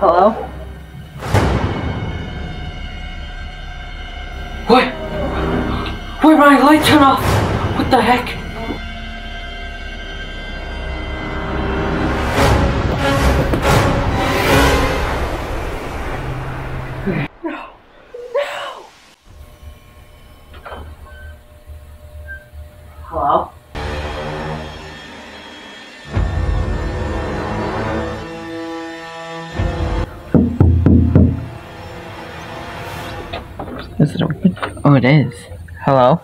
Hello? What? Where'd my light turn off? What the heck? Hello? Is it open? Oh, it is. Hello?